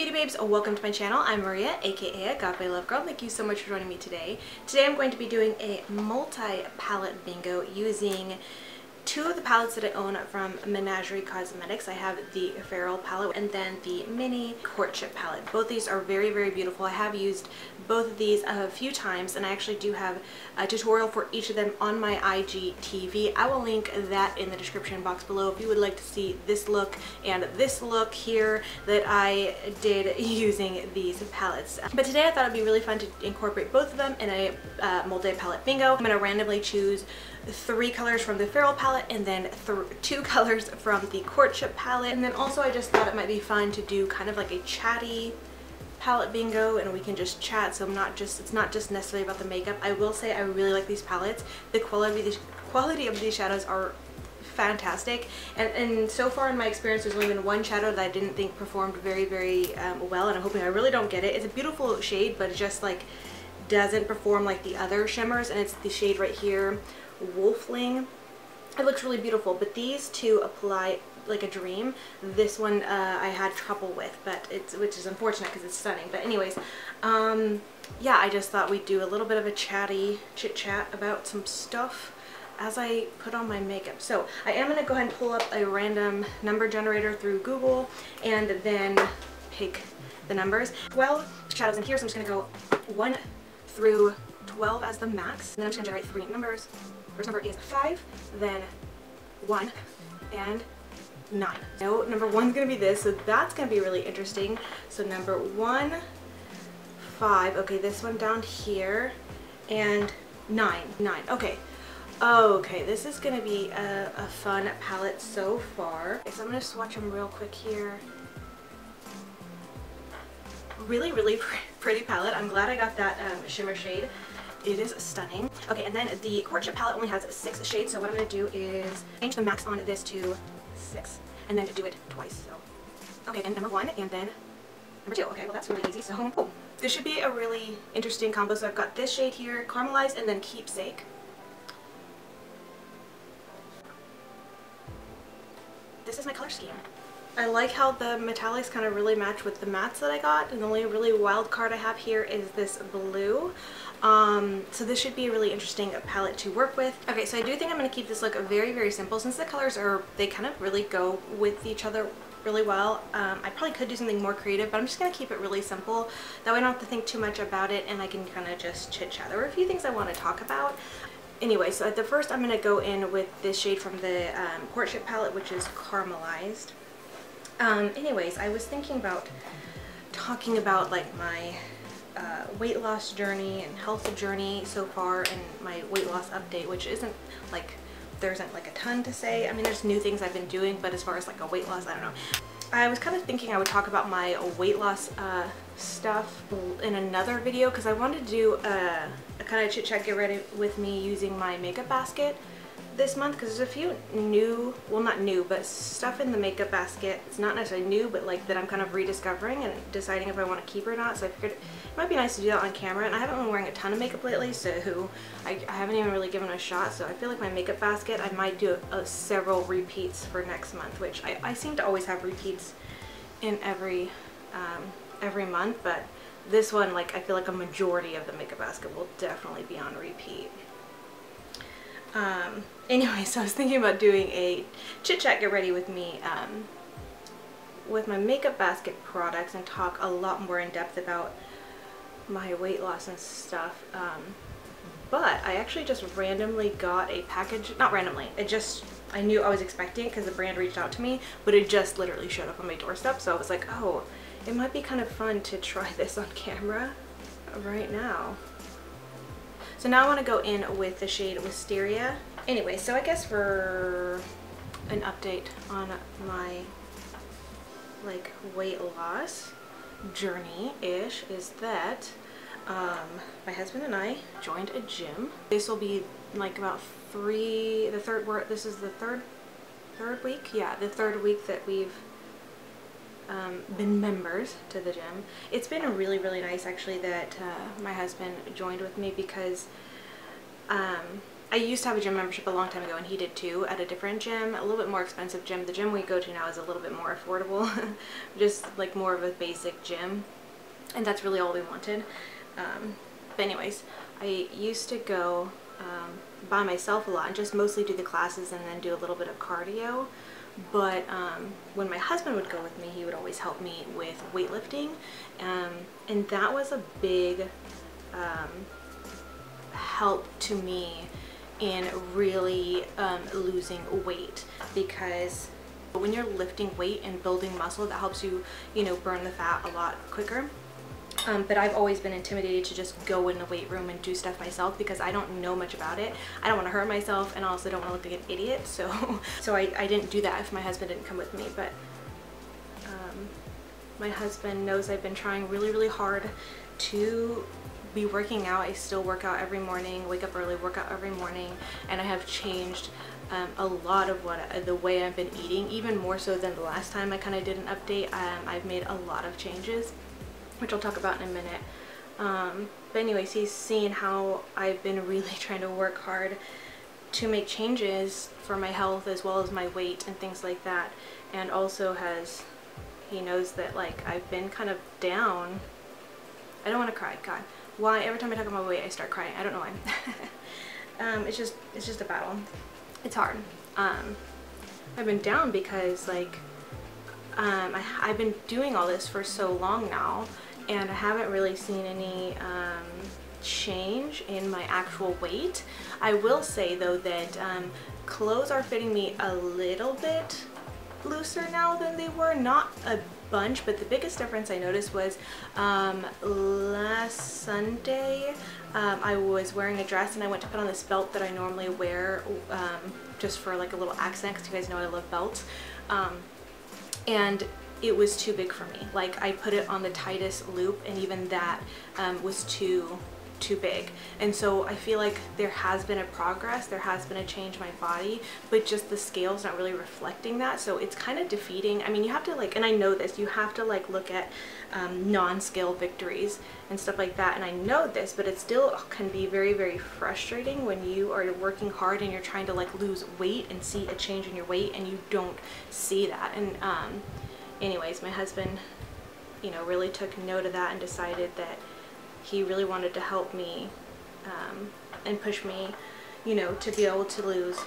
beauty babes, welcome to my channel. I'm Maria, aka Agape Love Girl. Thank you so much for joining me today. Today I'm going to be doing a multi-palette bingo using two of the palettes that I own from Menagerie Cosmetics. I have the Feral palette and then the Mini Courtship palette. Both these are very, very beautiful. I have used both of these a few times and I actually do have a tutorial for each of them on my IGTV. I will link that in the description box below if you would like to see this look and this look here that I did using these palettes. But today I thought it'd be really fun to incorporate both of them in a uh, multi-palette bingo. I'm going to randomly choose three colors from the Feral palette and then th two colors from the Courtship palette. And then also I just thought it might be fun to do kind of like a chatty palette bingo and we can just chat so I'm not just it's not just necessarily about the makeup. I will say I really like these palettes. The quality the quality of these shadows are fantastic and, and so far in my experience there's only been one shadow that I didn't think performed very very um, well and I'm hoping I really don't get it. It's a beautiful shade but it just like doesn't perform like the other shimmers and it's the shade right here Wolfling. It looks really beautiful, but these two apply like a dream. This one uh, I had trouble with, but it's which is unfortunate because it's stunning. But anyways, um, yeah, I just thought we'd do a little bit of a chatty chit chat about some stuff as I put on my makeup. So I am going to go ahead and pull up a random number generator through Google and then pick the numbers. 12 shadows in here, so I'm just going to go 1 through 12 as the max. And then I'm just going to generate three numbers. First number is 5, then 1, and 9. So number 1 is going to be this, so that's going to be really interesting. So number 1, 5, okay, this one down here, and 9. 9, okay. Okay, this is going to be a, a fun palette so far. Okay, so I'm going to swatch them real quick here really, really pretty palette. I'm glad I got that um, shimmer shade. It is stunning. Okay, and then the Courtship palette only has six shades, so what I'm going to do is change the max on this to six, and then do it twice. So, Okay, and number one, and then number two. Okay, well that's really easy, so oh, this should be a really interesting combo. So I've got this shade here, Caramelized, and then Keepsake. This is my color scheme. I like how the metallics kind of really match with the mattes that I got and the only really wild card I have here is this blue. Um, so this should be a really interesting palette to work with. Okay, so I do think I'm going to keep this look very, very simple since the colors are, they kind of really go with each other really well. Um, I probably could do something more creative, but I'm just going to keep it really simple. That way I don't have to think too much about it and I can kind of just chit chat. There are a few things I want to talk about. Anyway, so at the first I'm going to go in with this shade from the um, Courtship palette, which is Caramelized. Um, anyways, I was thinking about talking about like my uh, weight loss journey and health journey so far and my weight loss update, which isn't like, there isn't like a ton to say. I mean, there's new things I've been doing, but as far as like a weight loss, I don't know. I was kind of thinking I would talk about my weight loss uh, stuff in another video because I wanted to do a, a kind of chit chat get ready with me using my makeup basket this month because there's a few new, well not new, but stuff in the makeup basket. It's not necessarily new, but like that I'm kind of rediscovering and deciding if I want to keep or not. So I figured it might be nice to do that on camera. And I haven't been wearing a ton of makeup lately, so I, I haven't even really given it a shot. So I feel like my makeup basket, I might do a, a several repeats for next month, which I, I seem to always have repeats in every, um, every month, but this one, like I feel like a majority of the makeup basket will definitely be on repeat. Um, anyway, so I was thinking about doing a chit chat get ready with me um, with my makeup basket products and talk a lot more in depth about my weight loss and stuff. Um, but I actually just randomly got a package, not randomly, it just, I knew I was expecting because the brand reached out to me, but it just literally showed up on my doorstep. So I was like, oh, it might be kind of fun to try this on camera right now. So now I want to go in with the shade Wisteria. Anyway, so I guess for an update on my like weight loss journey-ish is that um, my husband and I joined a gym. This will be like about three, the third, this is the third, third week? Yeah, the third week that we've um, been members to the gym. It's been really, really nice actually that uh, my husband joined with me because um, I used to have a gym membership a long time ago and he did too at a different gym, a little bit more expensive gym. The gym we go to now is a little bit more affordable, just like more of a basic gym. And that's really all we wanted. Um, but anyways, I used to go um, by myself a lot and just mostly do the classes and then do a little bit of cardio. But um, when my husband would go with me, he would always help me with weightlifting. Um, and that was a big um, help to me in really um, losing weight because when you're lifting weight and building muscle that helps you you know burn the fat a lot quicker um, but I've always been intimidated to just go in the weight room and do stuff myself because I don't know much about it. I don't want to hurt myself and I also don't want to look like an idiot. So, so I, I didn't do that if my husband didn't come with me. But um, my husband knows I've been trying really, really hard to be working out. I still work out every morning, wake up early, work out every morning, and I have changed um, a lot of what uh, the way I've been eating, even more so than the last time I kind of did an update. Um, I've made a lot of changes, which I'll talk about in a minute. Um, but anyways, he's seen how I've been really trying to work hard to make changes for my health as well as my weight and things like that. And also has, he knows that like I've been kind of down. I don't want to cry, God why every time I talk about weight I start crying. I don't know why. um, it's just it's just a battle. It's hard. Um, I've been down because like um, I, have been doing all this for so long now and I haven't really seen any um, change in my actual weight. I will say though that um, clothes are fitting me a little bit looser now than they were. Not a bunch, but the biggest difference I noticed was um, last Sunday um, I was wearing a dress and I went to put on this belt that I normally wear um, just for like a little accent because you guys know I love belts. Um, and it was too big for me. Like I put it on the tightest loop and even that um, was too too big. And so I feel like there has been a progress, there has been a change in my body, but just the scale's not really reflecting that. So it's kind of defeating. I mean, you have to like, and I know this, you have to like look at um, non-scale victories and stuff like that. And I know this, but it still can be very, very frustrating when you are working hard and you're trying to like lose weight and see a change in your weight and you don't see that. And um, anyways, my husband, you know, really took note of that and decided that he really wanted to help me um, and push me, you know, to be able to lose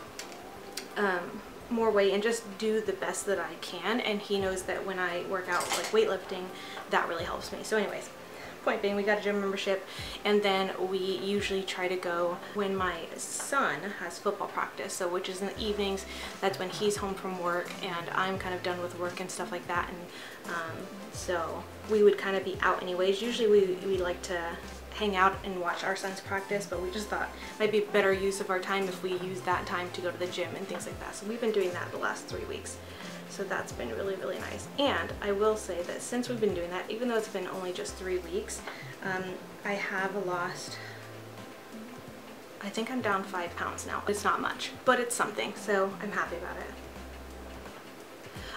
um, more weight and just do the best that I can. And he knows that when I work out like weightlifting, that really helps me. So anyways, point being we got a gym membership and then we usually try to go when my son has football practice so which is in the evenings that's when he's home from work and I'm kind of done with work and stuff like that and um, so we would kind of be out anyways usually we, we like to hang out and watch our sons practice but we just thought might be better use of our time if we use that time to go to the gym and things like that so we've been doing that the last three weeks so that's been really, really nice. And I will say that since we've been doing that, even though it's been only just three weeks, um, I have lost, I think I'm down five pounds now. It's not much, but it's something, so I'm happy about it.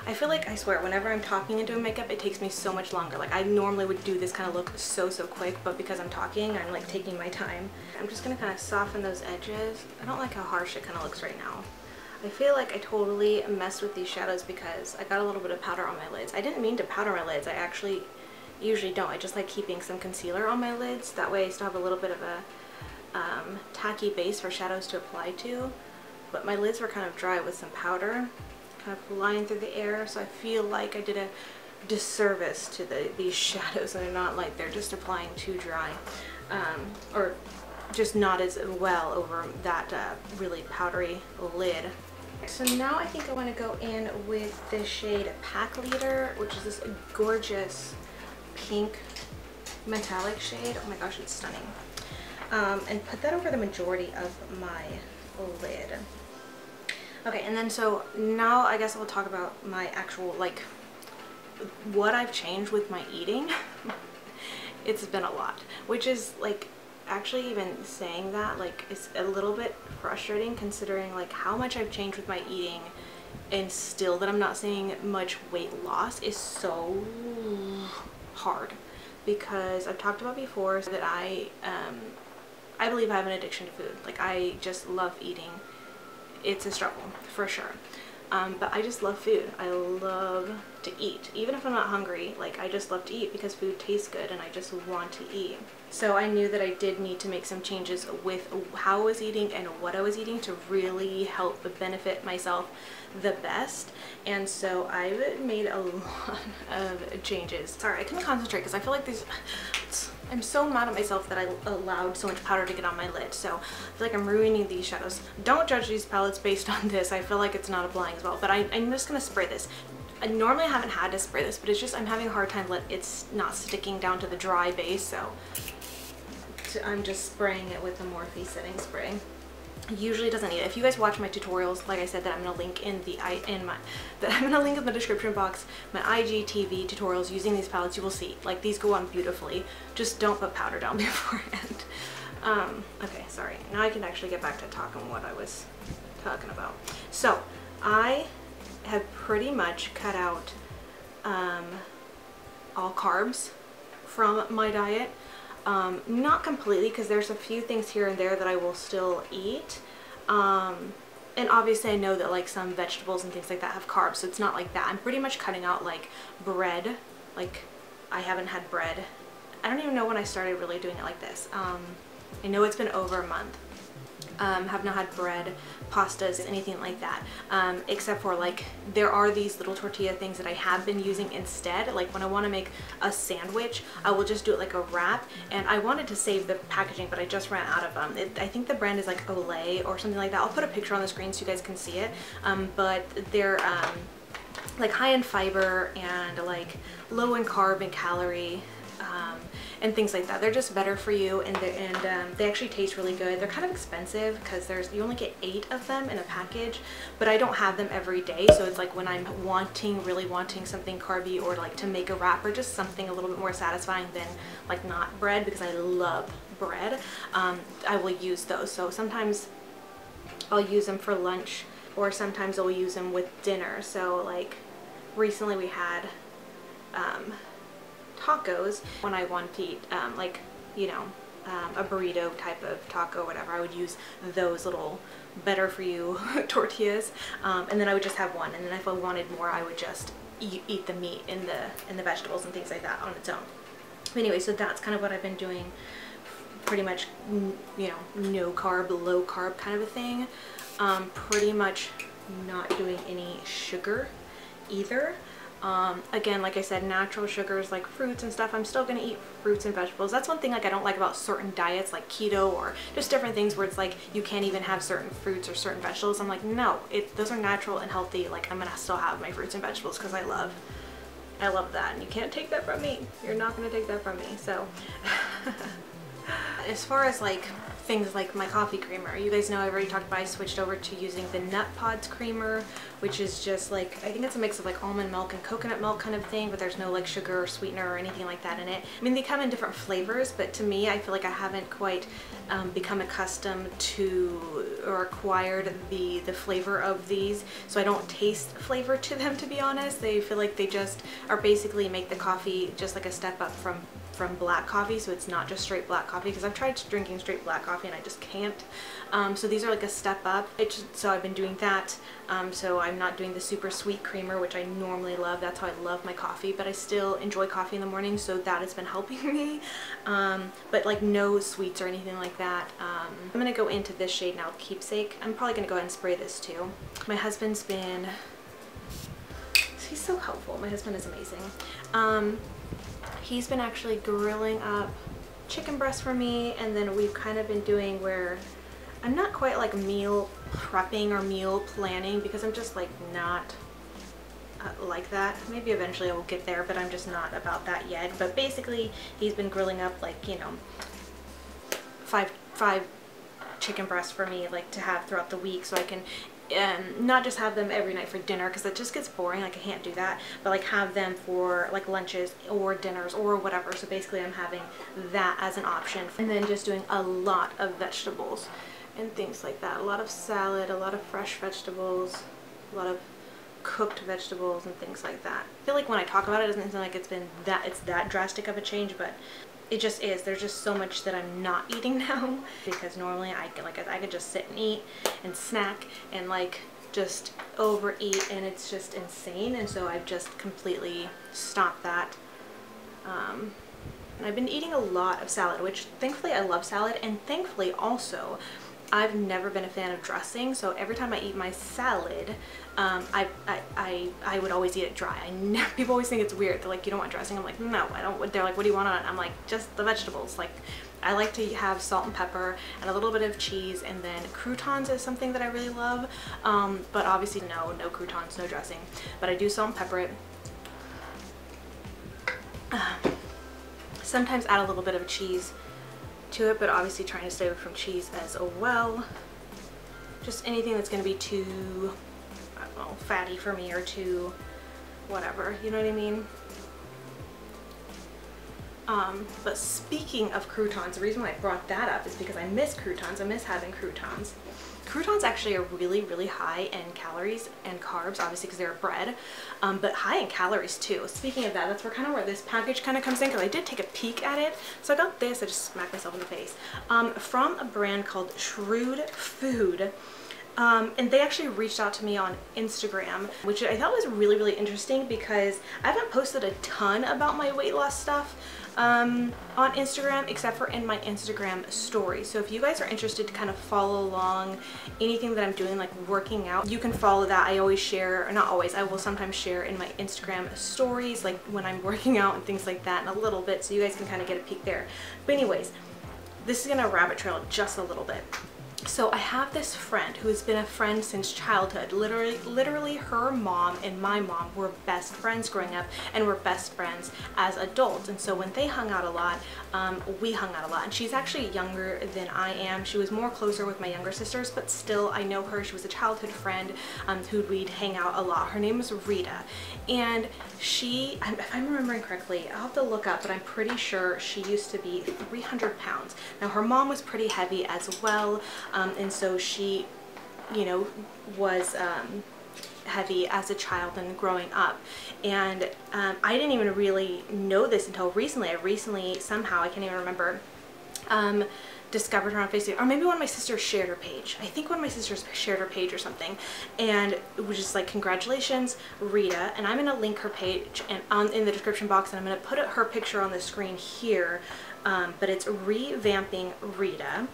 I feel like, I swear, whenever I'm talking and doing makeup, it takes me so much longer. Like, I normally would do this kind of look so, so quick, but because I'm talking, I'm like taking my time. I'm just gonna kind of soften those edges. I don't like how harsh it kind of looks right now. I feel like I totally messed with these shadows because I got a little bit of powder on my lids. I didn't mean to powder my lids. I actually usually don't. I just like keeping some concealer on my lids. That way I still have a little bit of a um, tacky base for shadows to apply to. But my lids were kind of dry with some powder kind of flying through the air. So I feel like I did a disservice to the, these shadows they're not like they're just applying too dry. Um, or just not as well over that uh, really powdery lid. So now I think I want to go in with the shade Pack Leader, which is this gorgeous pink metallic shade. Oh my gosh, it's stunning. Um, and put that over the majority of my lid. Okay, and then so now I guess I'll talk about my actual, like, what I've changed with my eating. it's been a lot, which is like actually even saying that like it's a little bit frustrating considering like how much I've changed with my eating and still that I'm not seeing much weight loss is so hard because I've talked about before that I um, I believe I have an addiction to food. Like I just love eating. It's a struggle for sure. Um, but I just love food. I love to eat. Even if I'm not hungry, like I just love to eat because food tastes good and I just want to eat. So I knew that I did need to make some changes with how I was eating and what I was eating to really help benefit myself the best. And so I've made a lot of changes. Sorry, I couldn't concentrate because I feel like these I'm so mad at myself that I allowed so much powder to get on my lid. So I feel like I'm ruining these shadows. Don't judge these palettes based on this. I feel like it's not applying as well. But I, I'm just going to spray this. I normally haven't had to spray this, but it's just I'm having a hard time let it's not sticking down to the dry base. So I'm just spraying it with the Morphe setting spray usually doesn't need it. If you guys watch my tutorials, like I said that I'm gonna link in the I in my that I'm gonna link in the description box my IGTV tutorials using these palettes, you will see like these go on beautifully. Just don't put powder down beforehand. Um, okay, sorry. Now I can actually get back to talking what I was talking about. So I have pretty much cut out um, all carbs from my diet. Um, not completely because there's a few things here and there that I will still eat. Um, and obviously I know that like some vegetables and things like that have carbs so it's not like that. I'm pretty much cutting out like bread. Like I haven't had bread. I don't even know when I started really doing it like this. Um, I know it's been over a month um, have not had bread, pastas, anything like that. Um, except for like, there are these little tortilla things that I have been using instead. Like when I want to make a sandwich, I will just do it like a wrap. And I wanted to save the packaging, but I just ran out of them. It, I think the brand is like Olé or something like that. I'll put a picture on the screen so you guys can see it. Um, but they're um, like high in fiber and like low in carb and calorie um, and things like that. They're just better for you and, and um, they actually taste really good. They're kind of expensive because there's you only get eight of them in a package, but I don't have them every day. So it's like when I'm wanting, really wanting something carby or like to make a wrap or just something a little bit more satisfying than like not bread because I love bread, um, I will use those. So sometimes I'll use them for lunch or sometimes I'll use them with dinner. So like recently we had um, tacos when I want to eat um, like, you know, um, a burrito type of taco whatever. I would use those little better for you tortillas um, and then I would just have one and then if I wanted more I would just eat, eat the meat and the, and the vegetables and things like that on its own. Anyway, so that's kind of what I've been doing pretty much, you know, no carb, low carb kind of a thing. Um, pretty much not doing any sugar either. Um, again, like I said, natural sugars like fruits and stuff, I'm still to eat fruits and vegetables. That's one thing like I don't like about certain diets like keto or just different things where it's like you can't even have certain fruits or certain vegetables. I'm like, no, it, those are natural and healthy. Like I'm to still have my fruits and vegetables because I love, I love that. And you can't take that from me. You're not to take that from me. So as far as like things like my coffee creamer. You guys know I've already talked about I switched over to using the Nut Pods creamer, which is just like, I think it's a mix of like almond milk and coconut milk kind of thing, but there's no like sugar or sweetener or anything like that in it. I mean, they come in different flavors, but to me, I feel like I haven't quite um, become accustomed to or acquired the, the flavor of these, so I don't taste flavor to them, to be honest. They feel like they just are basically make the coffee just like a step up from from black coffee so it's not just straight black coffee because I've tried drinking straight black coffee and I just can't. Um, so these are like a step up. Just, so I've been doing that. Um, so I'm not doing the super sweet creamer which I normally love. That's how I love my coffee but I still enjoy coffee in the morning so that has been helping me. Um, but like no sweets or anything like that. Um, I'm gonna go into this shade now keepsake. I'm probably gonna go ahead and spray this too. My husband's been he's so helpful. My husband is amazing. Um, he's been actually grilling up chicken breast for me and then we've kind of been doing where I'm not quite like meal prepping or meal planning because I'm just like not uh, like that. Maybe eventually I will get there but I'm just not about that yet. But basically he's been grilling up like, you know, five, five chicken breasts for me like to have throughout the week so I can um, not just have them every night for dinner because it just gets boring like I can't do that but like have them for like lunches or dinners or whatever. So basically I'm having that as an option and then just doing a lot of vegetables and things like that. A lot of salad a lot of fresh vegetables a lot of cooked vegetables and things like that. I feel like when I talk about it, it doesn't seem like it's been that it's that drastic of a change but it just is. There's just so much that I'm not eating now because normally I could like I could just sit and eat and snack and like just overeat and it's just insane and so I've just completely stopped that. Um, and I've been eating a lot of salad which thankfully I love salad and thankfully also I've never been a fan of dressing, so every time I eat my salad, um, I, I, I, I, would always eat it dry. I people always think it's weird. They're like, you don't want dressing? I'm like, no, I don't. They're like, what do you want on it? I'm like, just the vegetables. Like, I like to have salt and pepper and a little bit of cheese and then croutons is something that I really love. Um, but obviously no, no croutons, no dressing. But I do salt and pepper it. Sometimes add a little bit of cheese to it, but obviously trying to stay away from cheese as well. Just anything that's going to be too, know, fatty for me or too whatever, you know what I mean? Um, but speaking of croutons, the reason why I brought that up is because I miss croutons. I miss having croutons. Croutons actually are really, really high in calories and carbs, obviously because they're bread, um, but high in calories too. Speaking of that, that's where kind of where this package kind of comes in because I did take a peek at it. So I got this, I just smacked myself in the face, um, from a brand called Shrewd Food. Um, and they actually reached out to me on Instagram, which I thought was really, really interesting because I haven't posted a ton about my weight loss stuff um, on Instagram except for in my Instagram story. So if you guys are interested to kind of follow along anything that I'm doing like working out, you can follow that. I always share, or not always, I will sometimes share in my Instagram stories like when I'm working out and things like that in a little bit so you guys can kind of get a peek there. But anyways, this is gonna rabbit trail just a little bit. So I have this friend who has been a friend since childhood. Literally, literally her mom and my mom were best friends growing up and were best friends as adults. And so when they hung out a lot, um, we hung out a lot. And she's actually younger than I am. She was more closer with my younger sisters, but still I know her. She was a childhood friend um, who we'd hang out a lot. Her name was Rita. And she, if I'm remembering correctly, I'll have to look up, but I'm pretty sure she used to be 300 pounds. Now her mom was pretty heavy as well. Um, and so she, you know, was um, heavy as a child and growing up. And um, I didn't even really know this until recently. I recently, somehow, I can't even remember, um, discovered her on Facebook, or maybe one of my sisters shared her page. I think one of my sisters shared her page or something, and it was just like, congratulations, Rita, and I'm going to link her page and on in the description box, and I'm going to put her picture on the screen here, um, but it's Revamping Rita,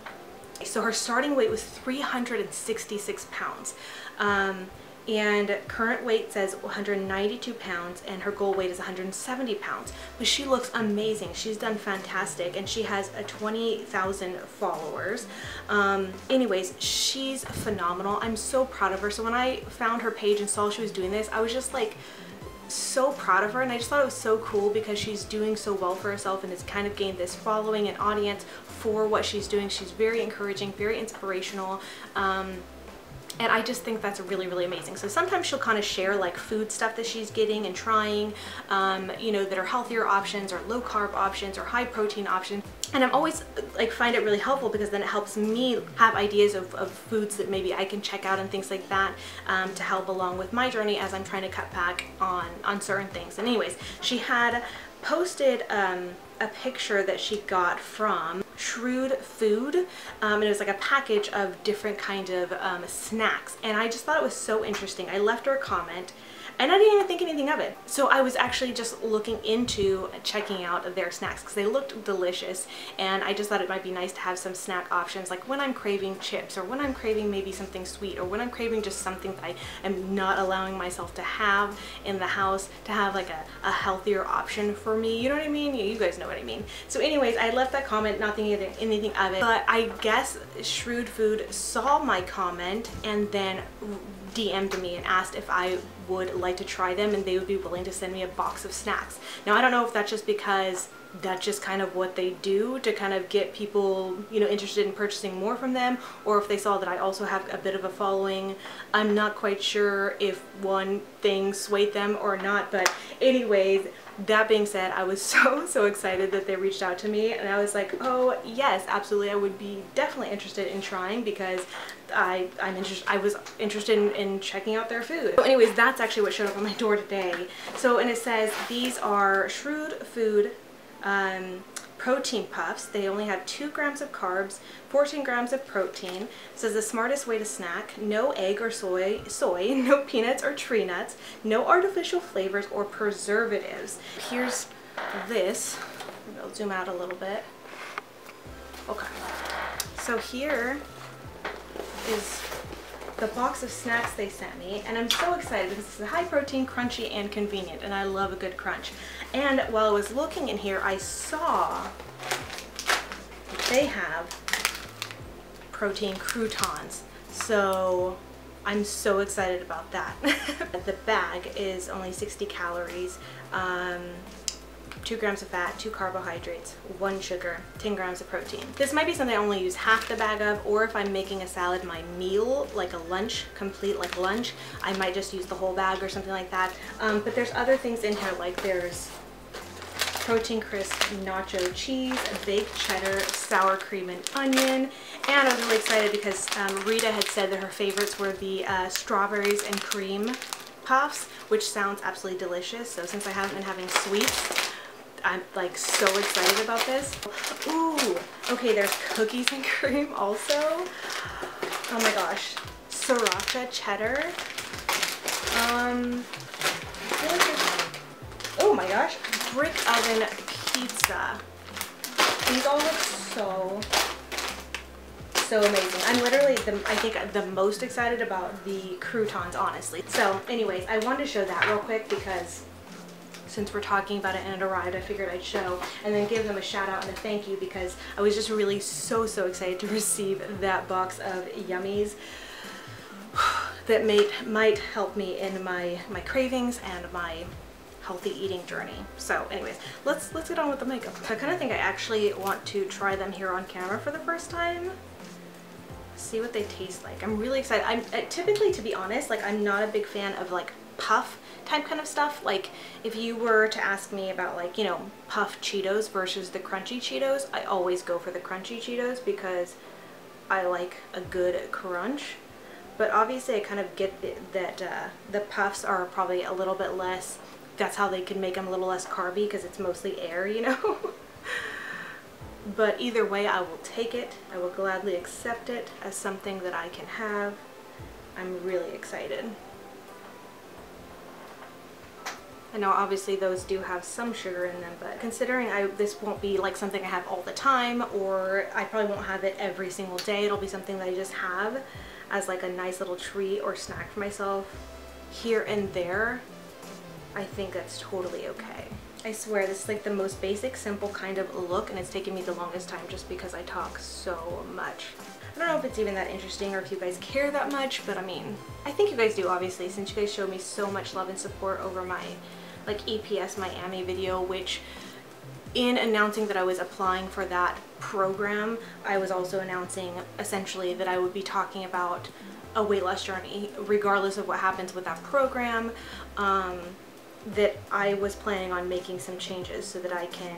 so her starting weight was 366 pounds. Um, and current weight says 192 pounds and her goal weight is 170 pounds. But she looks amazing. She's done fantastic and she has a 20,000 followers. Um, anyways she's phenomenal. I'm so proud of her. So when I found her page and saw she was doing this I was just like so proud of her. And I just thought it was so cool because she's doing so well for herself and has kind of gained this following and audience for what she's doing. She's very encouraging, very inspirational. Um, and I just think that's really, really amazing. So sometimes she'll kind of share like food stuff that she's getting and trying, um, you know, that are healthier options or low carb options or high protein options. And I'm always like find it really helpful because then it helps me have ideas of, of foods that maybe I can check out and things like that um, to help along with my journey as I'm trying to cut back on, on certain things. And anyways, she had posted um, a picture that she got from Shrewd Food um, and it was like a package of different kind of um, snacks and I just thought it was so interesting. I left her a comment and I didn't even think anything of it. So I was actually just looking into checking out their snacks because they looked delicious and I just thought it might be nice to have some snack options like when I'm craving chips or when I'm craving maybe something sweet or when I'm craving just something that I am not allowing myself to have in the house to have like a, a healthier option for me. You know what I mean? You guys know what I mean. So anyways, I left that comment not thinking anything of it, but I guess Shrewd Food saw my comment and then DM'd me and asked if I would like to try them and they would be willing to send me a box of snacks. Now I don't know if that's just because that's just kind of what they do to kind of get people, you know, interested in purchasing more from them or if they saw that I also have a bit of a following. I'm not quite sure if one thing swayed them or not, but anyways, that being said, I was so, so excited that they reached out to me and I was like, oh yes, absolutely. I would be definitely interested in trying because I, I'm interested, I was interested in, in, checking out their food. So anyways, that's actually what showed up on my door today. So, and it says, these are Shrewd Food um, protein puffs. They only have 2 grams of carbs, 14 grams of protein. Says the smartest way to snack, no egg or soy, soy, no peanuts or tree nuts, no artificial flavors or preservatives. Here's this. I'll zoom out a little bit. Okay. So here is the box of snacks they sent me and I'm so excited because it's high protein, crunchy, and convenient and I love a good crunch. And while I was looking in here, I saw they have protein croutons. So I'm so excited about that. the bag is only 60 calories. Um, 2 grams of fat, 2 carbohydrates, 1 sugar, 10 grams of protein. This might be something I only use half the bag of, or if I'm making a salad my meal, like a lunch, complete like lunch, I might just use the whole bag or something like that. Um, but there's other things in here, like there's protein crisp nacho cheese, baked cheddar, sour cream and onion. And I was really excited because um, Rita had said that her favorites were the uh, strawberries and cream puffs, which sounds absolutely delicious. So since I haven't been having sweets, I'm like so excited about this. Ooh, okay, there's cookies and cream also. Oh my gosh, sriracha cheddar. Um, oh my gosh, brick oven pizza. These all look so, so amazing. I'm literally, the, I think, the most excited about the croutons, honestly. So anyways, I wanted to show that real quick because since we're talking about it and it arrived, I figured I'd show and then give them a shout out and a thank you because I was just really so, so excited to receive that box of yummies that may, might help me in my, my cravings and my healthy eating journey. So anyways, let's let's get on with the makeup. I kind of think I actually want to try them here on camera for the first time. See what they taste like. I'm really excited. I'm uh, typically, to be honest, like I'm not a big fan of like puff type kind of stuff. Like if you were to ask me about like, you know, puff Cheetos versus the crunchy Cheetos, I always go for the crunchy Cheetos because I like a good crunch. But obviously I kind of get that uh, the puffs are probably a little bit less, that's how they can make them a little less carby because it's mostly air, you know? but either way I will take it. I will gladly accept it as something that I can have. I'm really excited. I know obviously those do have some sugar in them, but considering I this won't be like something I have all the time or I probably won't have it every single day, it'll be something that I just have as like a nice little treat or snack for myself here and there, I think that's totally okay. I swear this is like the most basic, simple kind of look and it's taken me the longest time just because I talk so much. I don't know if it's even that interesting or if you guys care that much, but I mean, I think you guys do obviously since you guys show me so much love and support over my like EPS Miami video, which in announcing that I was applying for that program, I was also announcing essentially that I would be talking about a weight loss journey, regardless of what happens with that program, um, that I was planning on making some changes so that I can,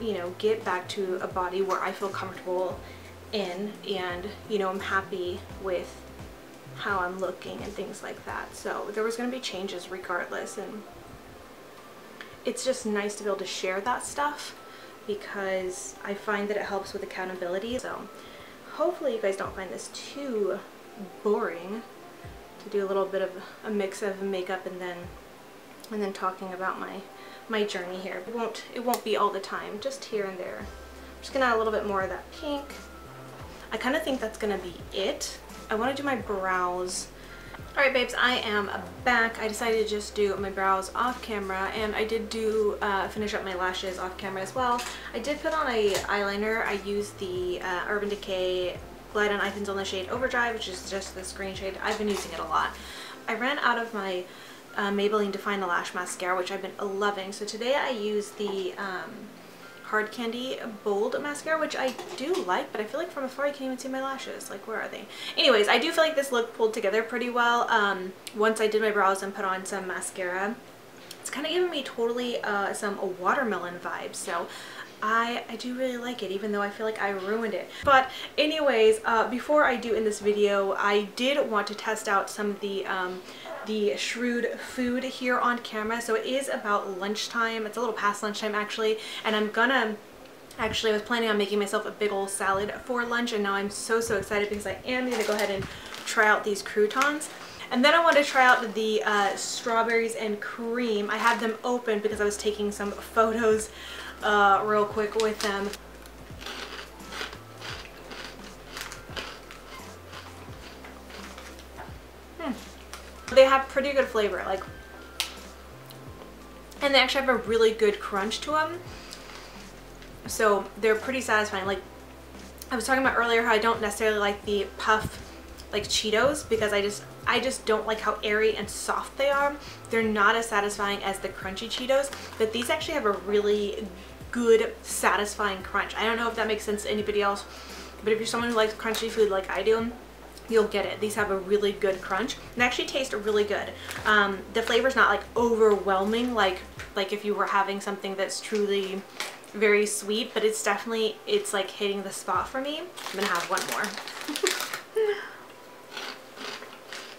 you know, get back to a body where I feel comfortable in and, you know, I'm happy with how I'm looking and things like that. So there was going to be changes regardless and it's just nice to be able to share that stuff because I find that it helps with accountability. So hopefully you guys don't find this too boring to do a little bit of a mix of makeup and then and then talking about my my journey here. It won't it won't be all the time, just here and there. I'm just gonna add a little bit more of that pink. I kind of think that's gonna be it. I want to do my brows Alright babes, I am back. I decided to just do my brows off camera and I did do uh, finish up my lashes off camera as well. I did put on a eyeliner. I used the uh, Urban Decay Glide on Pencil in the shade Overdrive, which is just this green shade. I've been using it a lot. I ran out of my uh, Maybelline Define the Lash Mascara, which I've been loving. So today I used the um, Hard Candy Bold Mascara, which I do like, but I feel like from afar I can't even see my lashes. Like, where are they? Anyways, I do feel like this look pulled together pretty well. Um, once I did my brows and put on some mascara, it's kind of giving me totally uh, some watermelon vibes. So I, I do really like it even though I feel like I ruined it. But anyways, uh, before I do in this video, I did want to test out some of the um, the Shrewd food here on camera. So it is about lunchtime. It's a little past lunchtime actually. And I'm gonna Actually, I was planning on making myself a big old salad for lunch and now I'm so, so excited because I am going to go ahead and try out these croutons. And then I want to try out the uh, strawberries and cream. I had them open because I was taking some photos uh, real quick with them. Have pretty good flavor, like, and they actually have a really good crunch to them. So they're pretty satisfying. Like I was talking about earlier how I don't necessarily like the puff like Cheetos because I just I just don't like how airy and soft they are. They're not as satisfying as the crunchy Cheetos, but these actually have a really good satisfying crunch. I don't know if that makes sense to anybody else, but if you're someone who likes crunchy food like I do, you'll get it. These have a really good crunch and actually taste really good. Um, the flavor's not like overwhelming like like if you were having something that's truly very sweet, but it's definitely, it's like hitting the spot for me. I'm gonna have one more.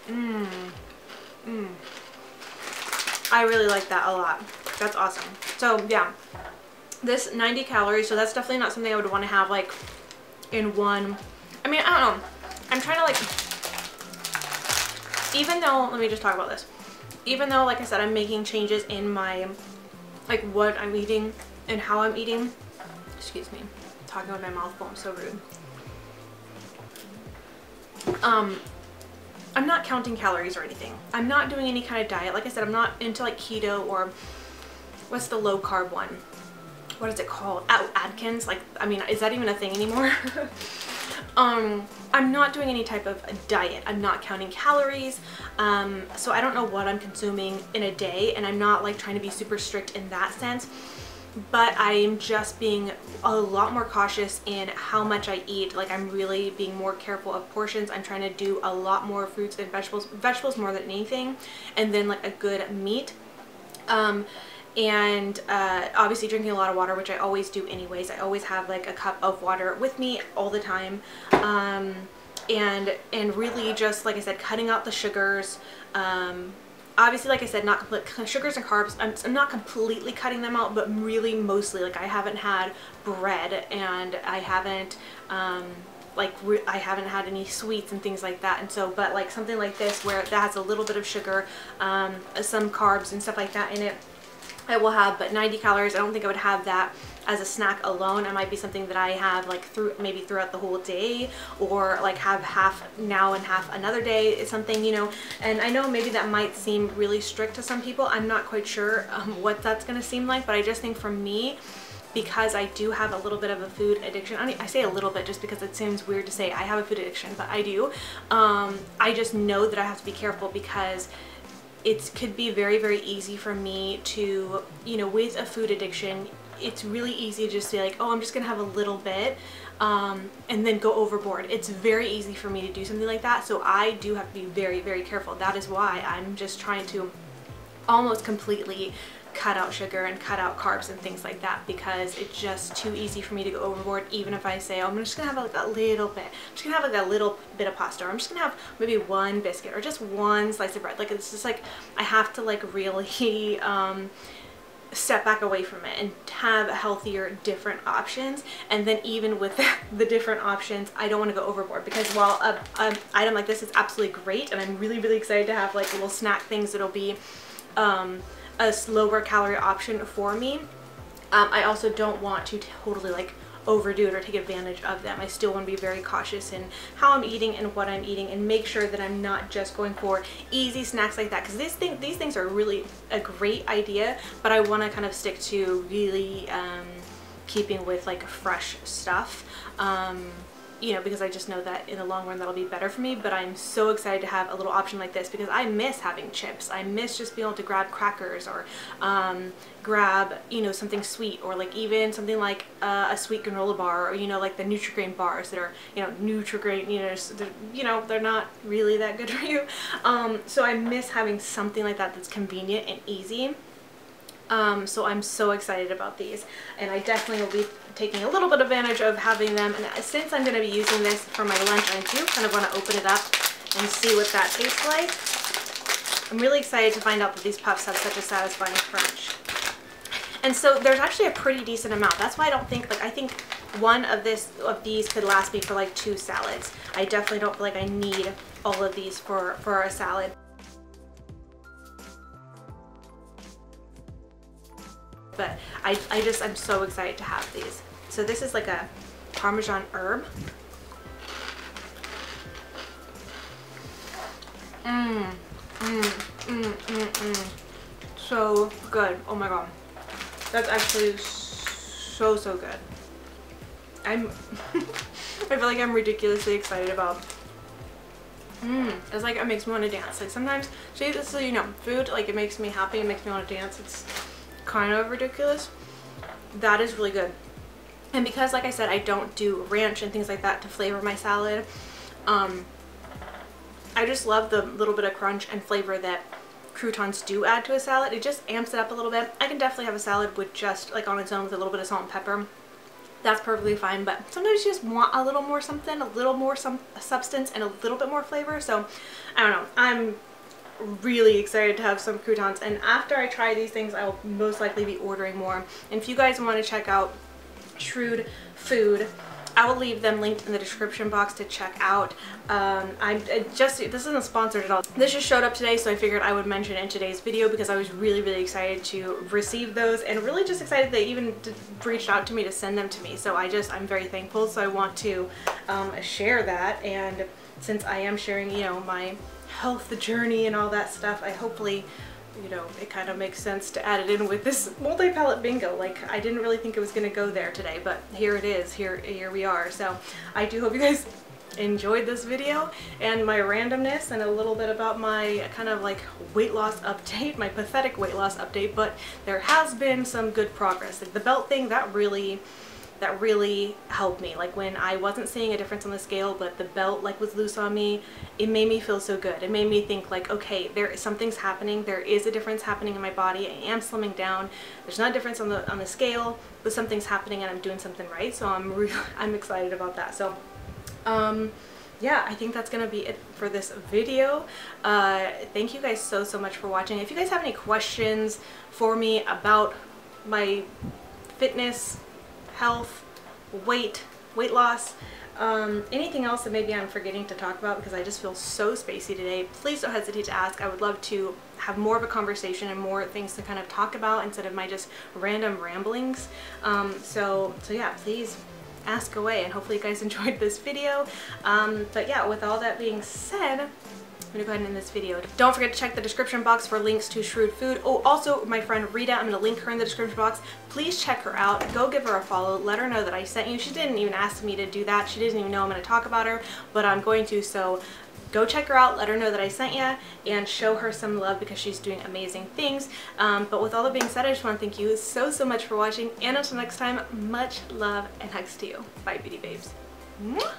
Mmm. Mmm. I really like that a lot. That's awesome. So yeah, this 90 calories, so that's definitely not something I would want to have like in one. I mean, I don't know. I'm trying to like, even though, let me just talk about this. Even though, like I said, I'm making changes in my, like what I'm eating and how I'm eating. Excuse me, talking with my mouth full, I'm so rude. Um, I'm not counting calories or anything. I'm not doing any kind of diet. Like I said, I'm not into like keto or what's the low carb one? What is it called? Oh, Atkins. Like, I mean, is that even a thing anymore? um, I'm not doing any type of diet. I'm not counting calories. Um, so I don't know what I'm consuming in a day and I'm not like trying to be super strict in that sense but I'm just being a lot more cautious in how much I eat. Like I'm really being more careful of portions. I'm trying to do a lot more fruits and vegetables, vegetables more than anything, and then like a good meat. Um, and uh, obviously drinking a lot of water, which I always do anyways. I always have like a cup of water with me all the time. Um, and, and really just, like I said, cutting out the sugars, um, obviously like I said not sugars and carbs I'm, I'm, not completely cutting them out but really mostly like I haven't had bread and I haven't um, like I haven't had any sweets and things like that and so but like something like this where that has a little bit of sugar um, some carbs and stuff like that in it I will have but 90 calories I don't think I would have that as a snack alone. It might be something that I have like through maybe throughout the whole day or like have half now and half another day It's something, you know, and I know maybe that might seem really strict to some people. I'm not quite sure um, what that's to seem like, but I just think for me, because I do have a little bit of a food addiction. I, I say a little bit just because it seems weird to say I have a food addiction, but I do. Um, I just know that I have to be careful because it could be very, very easy for me to, you know, with a food addiction, it's really easy to just say like, oh, I'm just gonna have a little bit um, and then go overboard. It's very easy for me to do something like that. So I do have to be very, very careful. That is why I'm just trying to almost completely cut out sugar and cut out carbs and things like that because it's just too easy for me to go overboard even if I say oh, I'm just gonna have like a little bit. I'm just gonna have like a little bit of pasta or I'm just gonna have maybe one biscuit or just one slice of bread. Like it's just like I have to like really um, step back away from it and have healthier different options. And then even with the different options I don't want to go overboard because while a, a, item like this is absolutely great and I'm really really excited to have like little snack things that'll be um, a lower calorie option for me um, I also don't want to totally like overdo it or take advantage of them. I still want to be very cautious in how I'm eating and what I'm eating and make sure that I'm not just going for easy snacks like that because these, thing, these things are really a great idea but I want to kind of stick to really um, keeping with like fresh stuff. Um, you know, because I just know that in the long run that'll be better for me, but I'm so excited to have a little option like this because I miss having chips. I miss just being able to grab crackers or um, grab, you know, something sweet or like even something like uh, a sweet granola bar or, you know, like the Nutri-Grain bars that are, you know, Nutri-Grain, you know, they're, you know, they're not really that good for you. Um, so I miss having something like that that's convenient and easy. Um, so I'm so excited about these and I definitely will be taking a little bit of advantage of having them and since I'm going to be using this for my lunch I do kind of want to open it up and see what that tastes like. I'm really excited to find out that these puffs have such a satisfying crunch. And so there's actually a pretty decent amount. That's why I don't think, like, I think one of this of these could last me for like two salads. I definitely don't feel like I need all of these for, for a salad. But I, I just, I'm so excited to have these. So this is like a Parmesan herb. Mmm, mmm, mmm, mmm, mmm. So good. Oh my god. That's actually so, so good. I'm, I feel like I'm ridiculously excited about Mmm, it's like it makes me want to dance. Like sometimes, see, this is, you know, food, like it makes me happy, it makes me want to dance. It's kind of ridiculous. That is really good. And because, like I said, I don't do ranch and things like that to flavor my salad, um, I just love the little bit of crunch and flavor that croutons do add to a salad. It just amps it up a little bit. I can definitely have a salad with just like on its own with a little bit of salt and pepper. That's perfectly fine, but sometimes you just want a little more something, a little more some substance and a little bit more flavor. So I don't know. I'm really excited to have some croutons and after I try these things I will most likely be ordering more and if you guys want to check out Shrewd Food I will leave them linked in the description box to check out. Um, I'm just, this isn't sponsored at all. This just showed up today so I figured I would mention in today's video because I was really, really excited to receive those and really just excited they even reached out to me to send them to me. So I just, I'm very thankful. So I want to um, share that and since I am sharing, you know, my health journey and all that stuff, I hopefully you know, it kind of makes sense to add it in with this multi-palette bingo. Like, I didn't really think it was going to go there today, but here it is. Here, here we are. So, I do hope you guys enjoyed this video and my randomness and a little bit about my kind of like weight loss update, my pathetic weight loss update, but there has been some good progress. Like the belt thing, that really that really helped me. Like when I wasn't seeing a difference on the scale, but the belt like was loose on me, it made me feel so good. It made me think like, okay, there something's happening. There is a difference happening in my body. I am slimming down. There's not a difference on the on the scale, but something's happening and I'm doing something right. So I'm really, I'm excited about that. So, um, yeah, I think that's going to be it for this video. Uh, thank you guys so, so much for watching. If you guys have any questions for me about my fitness, health, weight, weight loss, um, anything else that maybe I'm forgetting to talk about because I just feel so spacey today, please don't hesitate to ask. I would love to have more of a conversation and more things to kind of talk about instead of my just random ramblings. Um, so, so yeah, please ask away and hopefully you guys enjoyed this video. Um, but yeah, with all that being said, gonna go ahead and end this video. Don't forget to check the description box for links to Shrewd Food. Oh, also my friend Rita, I'm gonna link her in the description box. Please check her out. Go give her a follow. Let her know that I sent you. She didn't even ask me to do that. She didn't even know I'm gonna talk about her, but I'm going to, so go check her out, let her know that I sent you, and show her some love because she's doing amazing things. Um, but with all that being said, I just want to thank you so, so much for watching, and until next time, much love and hugs to you. Bye, beauty babes. Mwah!